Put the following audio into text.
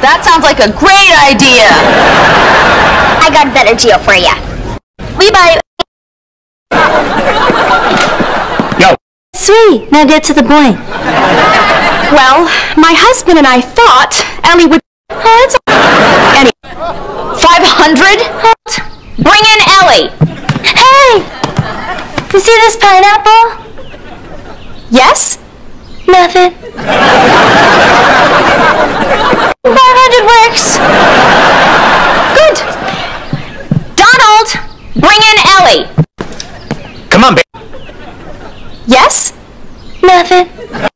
That sounds like a great idea. I got a better deal for you. We buy. Yo. Sweet. Now get to the point. Well, my husband and I thought Ellie would. Oh, it's Any. 500? Bring in Ellie. Hey! You see this pineapple? Yes? Nothing. Bring. Come on, babe. Yes? Nothing.